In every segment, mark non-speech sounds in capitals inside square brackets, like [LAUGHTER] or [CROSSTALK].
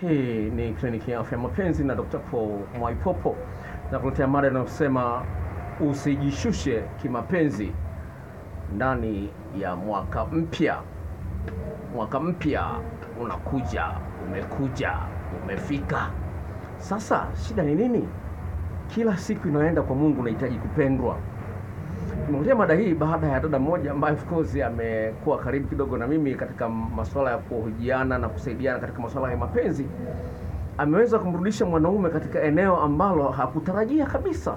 Hii ni kliniki ya afya mapenzi na Dr. Paul Mwaipopo na kuletea mada inayosema usijishushe kimapenzi ndani ya mwaka mpya. Mwaka mpya unakuja, umekuja, umefika. Sasa shida ni nini? Kila siku inayoenda kwa Mungu unahitaji kupendwa. Nimekuletea mada hii baada ya dada mmoja ambaye of course amekuwa karibu kidogo na mimi katika masuala ya kuhojiana na kusaidiana katika masuala ya mapenzi. Ameweza kumrudisha mwanaume katika eneo ambalo hakutarajia kabisa.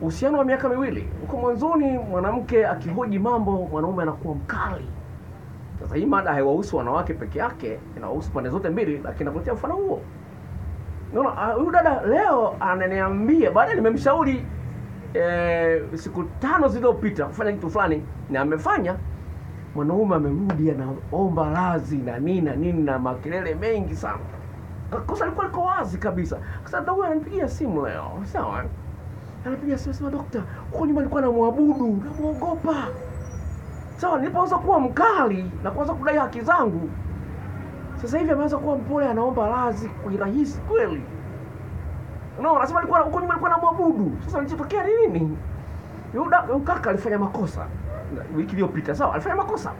Uhusiano wa miaka miwili, huko mwanzoni mwanamke akihoji mambo, mwanaume anakuwa mkali. Sasa hii mada haiwahusu wanawake peke yake, inawahusu pande zote mbili, lakini nakuletea mfano huo. Naona ah, huyu dada leo ananiambia baada nimemshauri eh, siku tano zilizopita kufanya kitu fulani na amefanya, mwanaume amerudi anaomba radhi na nini na nini na makelele mengi sana. Kosa alikuwa liko wazi kabisa. Sasa huyu ananipigia simu leo, sawa? Anapigia simu sema, dokta, huko nyuma nilikuwa namwabudu, namuogopa. Sawa, nilipoanza kuwa mkali na kuanza kudai haki zangu, sasa hivi ameanza kuwa mpole, anaomba radhi kwa rahisi kweli. No, nasema alikuwa huko nyuma alikuwa anamwabudu. Sasa kilichotokea ni nini? Yuda kaka alifanya makosa wiki iliyopita, sawa? Alifanya makosa.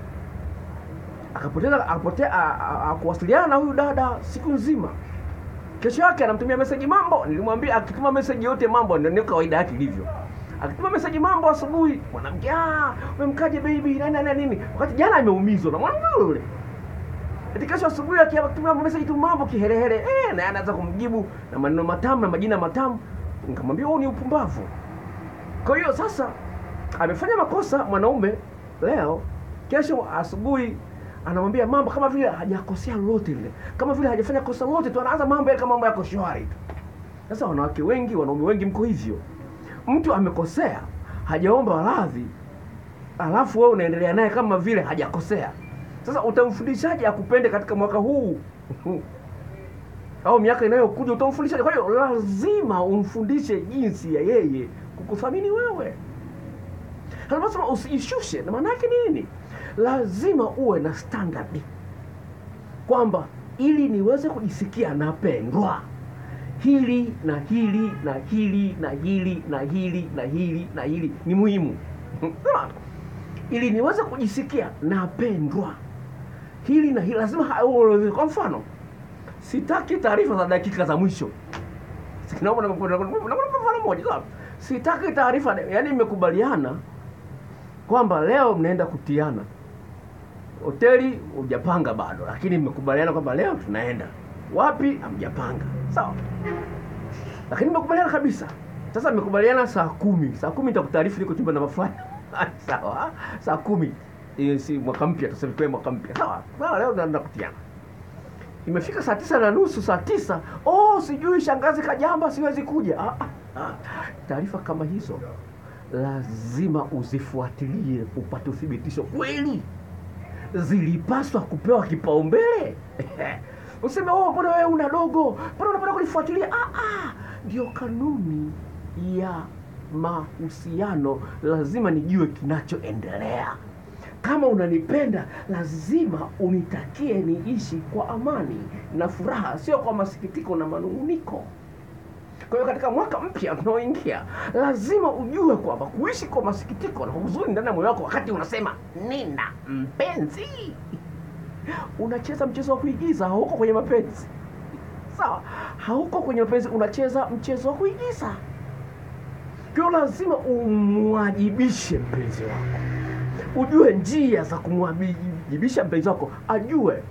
Akapoteza akapotea akuwasiliana na huyu dada siku nzima. Kesho yake anamtumia message mambo. Nilimwambia akituma message yote mambo ndio ndio kawaida yake ilivyo. Akituma message mambo asubuhi, mwanamke ah, umemkaje baby nani nani nini? Wakati jana ameumizwa na mwanaume yule. Eti kesho asubuhi akitumia message tu mambo kiherehere, eh, na anaanza kumjibu na maneno matamu na majina matamu. Nikamwambia wewe ni upumbavu. Kwa hiyo sasa amefanya makosa mwanaume leo, kesho asubuhi anamwambia mambo kama vile hajakosea lolote lile, kama vile hajafanya kosa lolote tu, anaanza mambo yale kama mambo yako shwari tu. Sasa wanawake wengi, wanaume wengi mko hivyo. Mtu amekosea, hajaomba radhi, alafu wewe unaendelea naye kama vile hajakosea. Sasa utamfundishaje akupende katika mwaka huu au miaka inayokuja? Utamfundishaje? Kwa hiyo lazima umfundishe jinsi ya yeye kukuthamini wewe. Anasema usijishushe, na maana yake ni nini? Lazima uwe na standard kwamba ili niweze kujisikia napendwa, hili na hili na hili na hili na hili na hili na hili ni muhimu [LAUGHS] ili niweze kujisikia napendwa, hili na hili lazima. Kwa mfano, sitaki taarifa za dakika za mwisho. Naomba mfano sawa. Sitaki taarifa, Yani mmekubaliana kwamba leo mnaenda kutiana hoteli, hujapanga bado, lakini mmekubaliana kwamba leo tunaenda wapi, hamjapanga sawa, lakini mmekubaliana kabisa. Sasa mmekubaliana saa kumi, saa kumi nitakutaarifu niko chumba namba fulani sawa, saa kumi si mwaka mpya, tuseme mwaka mpya sawa. Sawa, leo naenda kutiana. Imefika saa tisa na nusu, saa tisa, oh, sijui shangazi kajamba, siwezi kuja. Ah, ah, taarifa kama hizo lazima uzifuatilie upate uthibitisho kweli zilipaswa kupewa kipaumbele. [LAUGHS] Useme oh, mbona wewe una dogo, mbona unapenda kulifuatilia? Ah, ah, ndio kanuni ya mahusiano lazima nijue kinachoendelea. Kama unanipenda lazima unitakie niishi kwa amani na furaha, sio kwa masikitiko na manunguniko. Kwa hiyo katika mwaka mpya unaoingia, lazima ujue kwamba kuishi kwa masikitiko na huzuni ndani ya moyo wako, wakati unasema nina mpenzi, unacheza mchezo wa kuigiza, hauko kwenye mapenzi. Sawa, hauko kwenye mapenzi, unacheza mchezo wa kuigiza. Kwa lazima umwajibishe mpenzi wako, ujue njia za kumwajibisha mpenzi wako, ajue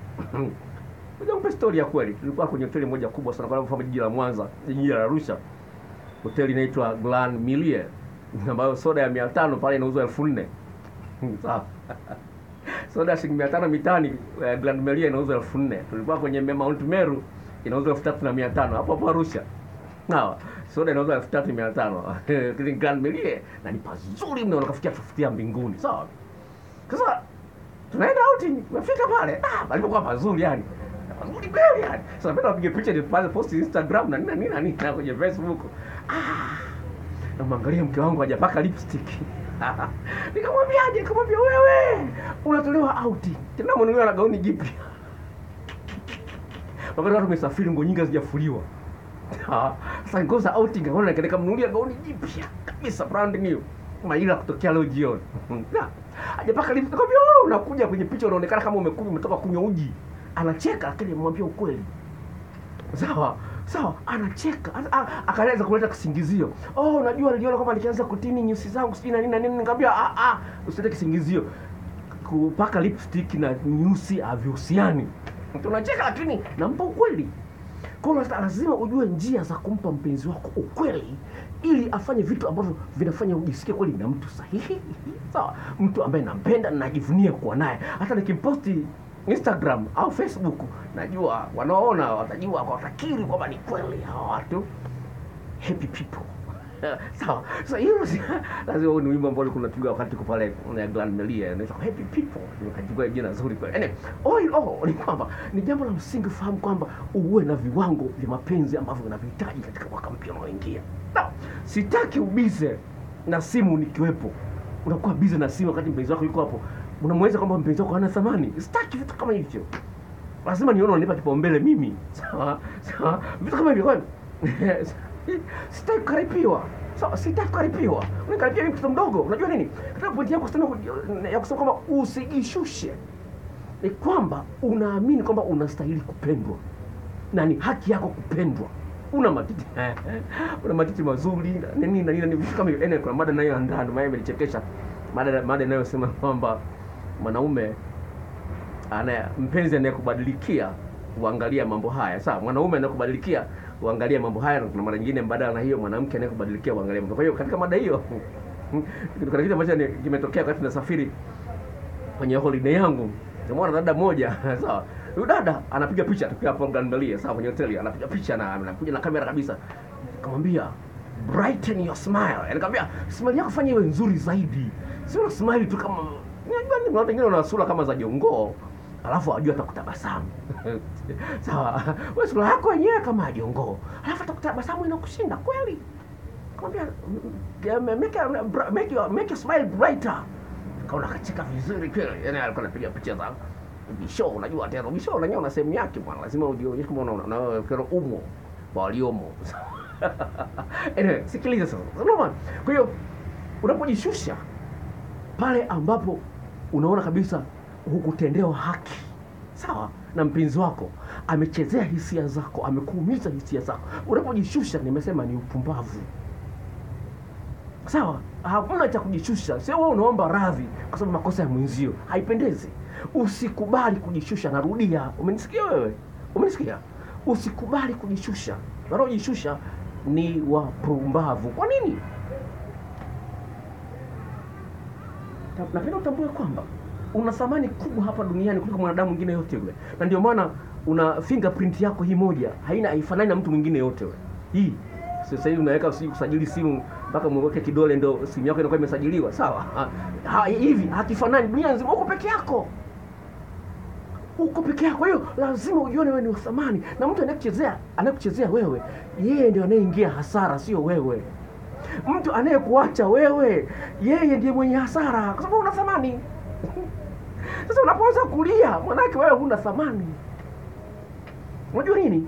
Nikupe story ya kweli. Tulikuwa kwenye hoteli moja kubwa sana kwa mfano jiji la Mwanza, jiji la Arusha. Hoteli inaitwa Grand Milie ambayo soda ya 500 pale inauzwa 4000. Sawa. [LAUGHS] Soda shilingi 500 mitani eh, Grand Milie inauzwa 4000. Tulikuwa kwenye Mount Meru inauzwa 3500 hapo hapo Arusha. Sawa. Soda inauzwa 3500. Kile Grand Milie na ni pazuri mno unafikia tafutia mbinguni. Sawa. Sasa tunaenda outing, tumefika pale. Ah, palipokuwa pazuri yani pazuri kweli yani. Sasa napenda upige picha nipaze post Instagram na nini na nini na kwenye Facebook. Ah, Na mwangalia mke wangu hajapaka lipstick. [LAUGHS] Nikamwambiaje? Nikamwambia wewe unatolewa outing. Tena mwanangu na gauni jipya. [LAUGHS] wakati watu wamesafiri nguo nyingi hazijafuliwa [LAUGHS] Ah, sasa nguo za outing akaona nikamnunulia kamnunulia gauni jipya kabisa brand new maila kutokea leo jioni hajapaka lipstick. nikamwambia "Oh, unakuja kwenye picha unaonekana kama umekuja umetoka kunywa uji. Anacheka lakini mwambia ukweli. Sawa sawa anacheka. Akaanza kuleta kisingizio. Oh unajua niliona kwamba nikianza kutini nyusi zangu sijui na nini na nini. Nikamwambia ah ah usilete kisingizio. Kupaka lipstick na nyusi havihusiani. Tunacheka lakini nampa ukweli kwa hiyo lazima- ujue njia za kumpa mpenzi wako ukweli ili afanye vitu ambavyo vinafanya ujisikie kweli na mtu sahihi. [LAUGHS] Sawa. Mtu ambaye nampenda na najivunia kuwa naye. Hata nikimposti instagram au facebook najua wanaoona watajua watakiri kwamba ni kweli hawa watu. Happy people [LAUGHS] sawa. So hiyo [LAUGHS] lazima ni wimbo ambao unapiga wakati tuko pale na Grand Melia. Inaitwa happy people. Nikachukua jina zuri kwa. anyway all all ni kwamba ni jambo la msingi fahamu kwamba uwe na viwango vya mapenzi ambavyo unavihitaji katika mwaka mpya unaoingia. No, sitaki ubize na simu nikiwepo. Unakuwa bize na simu wakati mpenzi wako yuko hapo. Unamweza kwamba mpenzi wako hana thamani. Sitaki vitu kama hivyo. Lazima nione unanipa kipaumbele mimi. Sawa? Sawa? Vitu kama hivyo kwani [LAUGHS] sitaki kukaripiwa sawa sitaki kukaripiwa unikaripia mimi mtoto mdogo. Unajua nini? Katika pointi kusema ya kusema kwamba usijishushe. Ni kwamba unaamini kwamba unastahili kupendwa. Na ni haki yako kupendwa. Una matiti [LAUGHS] una matiti mazuri nini na nini kama ene Anyway, kuna mada nayoandaa ndio maana imenichekesha mada mada inayosema kwamba mwanaume ana mpenzi anayekubadilikia huangalia mambo haya. Sawa mwanaume anayekubadilikia huangalia mambo haya na kuna mara nyingine mbadala na hiyo mwanamke anayekubadilikia uangalie mambo kwa hiyo katika mada hiyo kuna kitu ambacho kimetokea wakati nasafiri kwenye holiday yangu. Nimeona dada moja [LAUGHS] sawa. Huyu dada anapiga picha tukiwa hapo Gandalia sawa kwenye hoteli. Anapiga picha na anakuja na kamera kabisa. Nikamwambia brighten your smile. Yani kaambia smile yako fanya iwe nzuri zaidi. Sio smile tu kama unajua wengine wana sura kama za jongoo alafu ajua atakutabasamu. [LAUGHS] Sawa. Wewe sura yako yenyewe kama jongoo. Alafu atakutabasamu inakushinda kweli. Kwambia make, a- make, your, make your smile brighter. Kaona kacheka vizuri kweli. Yani alikuwa anapiga picha za bisho unajua tena bisho lenyewe una sehemu yake bwana. Lazima ujionyeshe kama unaona na kero umo. Waliomo. [LAUGHS] Anyway sikiliza sasa. Unaona kwa hiyo unapojishusha pale ambapo unaona kabisa hukutendewa haki. Sawa? Na mpenzi wako amechezea hisia zako amekuumiza hisia zako. Unapojishusha nimesema ni upumbavu. Sawa? Hakuna cha kujishusha. Sio wewe unaomba radhi kwa sababu makosa ya mwenzio. Haipendezi. Usikubali kujishusha. Narudia. Umenisikia wewe? Umenisikia? Usikubali kujishusha. Wanaojishusha ni wapumbavu. Kwa nini? Napenda utambue kwamba una thamani kubwa hapa duniani kuliko mwanadamu mwingine yote yule. Na ndio maana una fingerprint yako hii moja haina haifanani na mtu mwingine yote yule. Hii sasa hivi unaweka usiji kusajili simu mpaka mweke kidole ndio simu yako inakuwa imesajiliwa. Sawa? Ha, ha, hivi hakifanani. Dunia nzima uko peke yako. Uko peke yako. Kwa hiyo lazima ujione wewe ni wa thamani, na mtu anayekuchezea anayekuchezea wewe, yeye ndio anayeingia hasara, sio wewe. Mtu anayekuacha wewe, yeye ndiye mwenye hasara, kwa sababu una thamani. [LAUGHS] Sasa unapoanza kulia, mwanake wewe huna thamani. Unajua nini?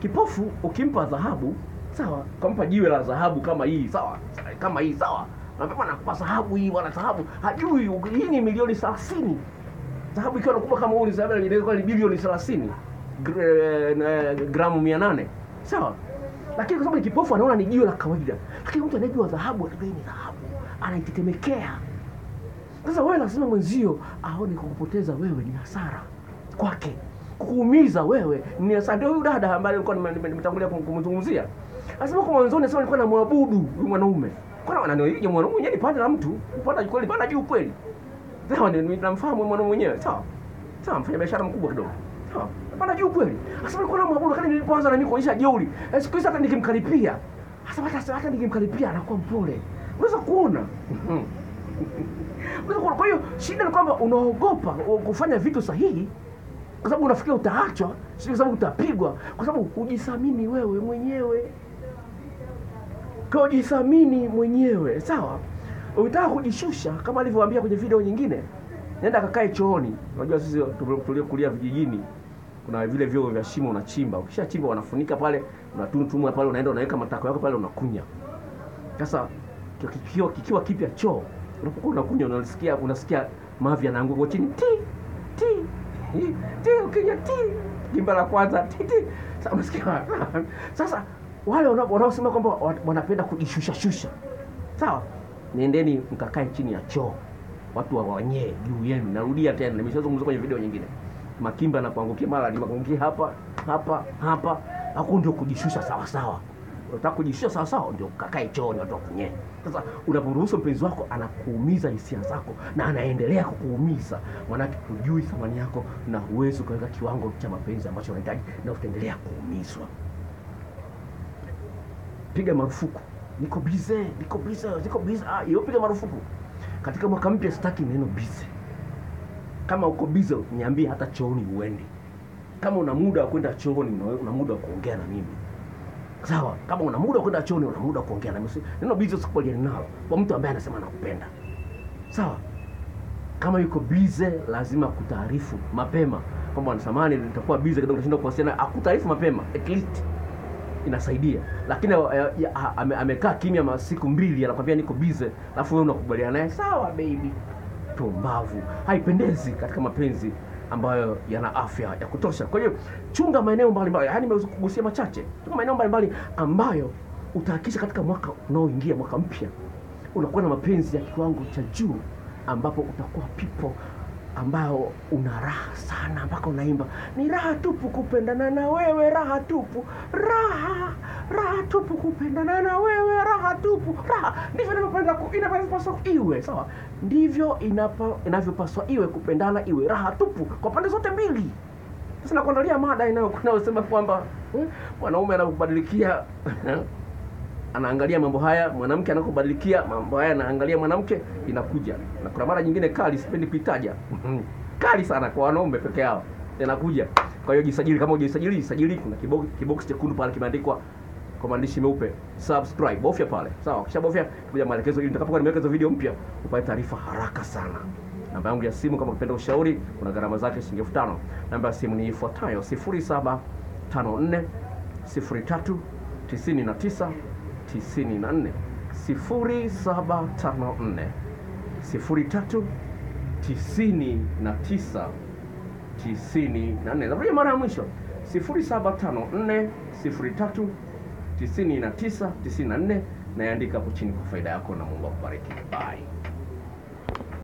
Kipofu ukimpa dhahabu, sawa, ukampa jiwe la dhahabu kama hii, sawa, kama hii, sawa, napewa nakupa dhahabu hii, bwana, dhahabu. Hajui hii ni milioni thelathini. Dhahabu ikiwa nakubwa kama huu dhahabu inaweza ni bilioni 30 gr- eh, gramu 800 sawa. Lakini kwa sababu ni kipofu anaona ni jiwe la kawaida. Lakini mtu anayejua dhahabu anajua ni dhahabu. Anaitetemekea sasa wewe lazima mwenzio aone kukupoteza wewe ni hasara kwake kukuumiza wewe ni hasara. Ndio huyu dada ambaye nilikuwa nime- nime- nimetangulia kumzungumzia. Anasema kwa mwanzoni sasa nilikuwa namwabudu huyu mwanaume. Kwa nini ananiona mwanaume mwenyewe ni pande la mtu upande kweli panda juu kweli? Sawa ni- namfahamu mwanaume mwenyewe. Sawa. Sawa mfanya biashara mkubwa kidogo. Sawa napanda juu kweli. Anasema nilikuwa namwabudu kani nilipoanza na mimi kuonyesha jeuri Eh, siku hizi hata nikimkaripia hasa hata hata nikimkaripia anakuwa mpole. Unaweza kuona. [LAUGHS] kwa hiyo shida ni kwamba unaogopa kufanya vitu sahihi kwa sababu unafikia utaachwa sio kwa sababu utapigwa kwa sababu hujithamini wewe mwenyewe. Kwa hujithamini jithamini mwenyewe sawa? Ukitaka kujishusha kama alivyowaambia kwenye video nyingine nenda kakae chooni. Unajua sisi tuliokulia vijijini kuna vile vyoo vya shimo unachimba. Ukishachimba wanafunika pale unatuntumwa pale unaenda unaweka matako yako pale unakunya. Sasa kikiwa, kikiwa kipya choo unapokuwa unakunywa unasikia unasikia mavi yanaanguka chini. Ti ti ti ukinywa ti jimba la kwanza ti ti. Sasa unasikia sasa wale wana- wanaosema kwamba wanapenda kujishusha shusha. Sawa nendeni mkakae chini ya choo. Watu wawanyee juu yenu. Narudia tena nimeshazungumza kwenye video nyingine. Makimba anakuangukia mara limakuangukia hapa hapa hapa hapo ndio kujishusha sawa sawa unataka kujishusha sawa sawa ndio kakae chooni watu wakunyee. Sasa unapomruhusu mpenzi wako anakuumiza hisia zako na anaendelea kukuumiza. Mwanake hujui thamani yako na huwezi ukaweka kiwango cha mapenzi ambacho unahitaji na utaendelea kuumizwa. Piga marufuku. Niko bize niko bize niko bize ah, hiyo piga marufuku. Katika mwaka mpya sitaki neno bize kama uko bize niambie hata chooni uende. Kama una muda wa kwenda chooni una muda wa kuongea na mimi sawa kama una muda kwenda chooni una muda kuongea na mimi. Neno busy usikubaliane nalo kwa mtu ambaye anasema nakupenda. Sawa kama yuko busy, lazima kutaarifu mapema kwamba anasamani, nitakuwa busy kidogo nashinda kuwasiliana. Akutaarifu mapema at least inasaidia. Lakini eh, amekaa kimya masiku mbili anakwambia niko busy, alafu wewe unakubaliana naye. Sawa baby. Pumbavu haipendezi katika mapenzi ambayo yana afya ya kutosha. Kwa hiyo chunga maeneo mbalimbali yaani nimeweza kugusia machache. Chunga maeneo mbalimbali ambayo utahakikisha katika mwaka unaoingia mwaka mpya unakuwa na mapenzi ya kiwango cha juu ambapo utakuwa people ambao una raha sana mpaka unaimba. Ni raha tupu kupendana na wewe raha tupu. Raha raha tupu kupendana na wewe raha tupu. Raha ndivyo inavyopaswa iwe sawa? Ndivyo inavyopaswa iwe kupendana iwe raha tupu kwa pande zote mbili. Sasa nakuandalia mada inayo- inayosema kwamba eh, mwanaume anakubadilikia [LAUGHS] anaangalia mambo haya mwanamke anakobadilikia mambo haya anaangalia mwanamke inakuja. Na kuna mara nyingine kali sipendi kuitaja. [LAUGHS] Kali sana kwa wanaume peke yao inakuja. Kwa hiyo jisajili kama hujisajili jisajili. Kuna kibox kibox chekundu pale kimeandikwa kwa maandishi meupe subscribe. Bofya pale. Sawa kisha bofya kuja maelekezo ili nitakapokuwa nimeweka video mpya upate taarifa haraka sana. Namba yangu ya simu kama ukipenda ushauri kuna gharama zake shilingi elfu tano. Namba ya simu ni ifuatayo 0754 03 99 94 0754 03 99 94 narudia mara ya mwisho. 0754 03 99 94 naandika hapo chini kwa faida yako na mungu akubariki. Bye